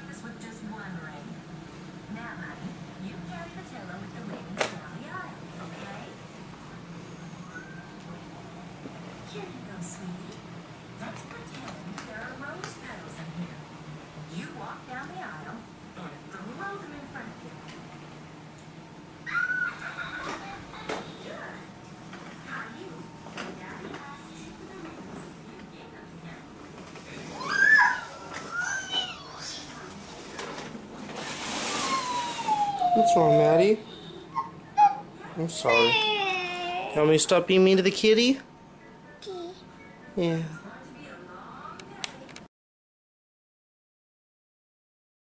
practice with just one ring. Now, honey, you carry the pillow with the ring down the aisle, okay? Here you go, sweetie. Let's pretend What's wrong, Maddie? I'm sorry. Tell me to stop being mean to the kitty? Yeah.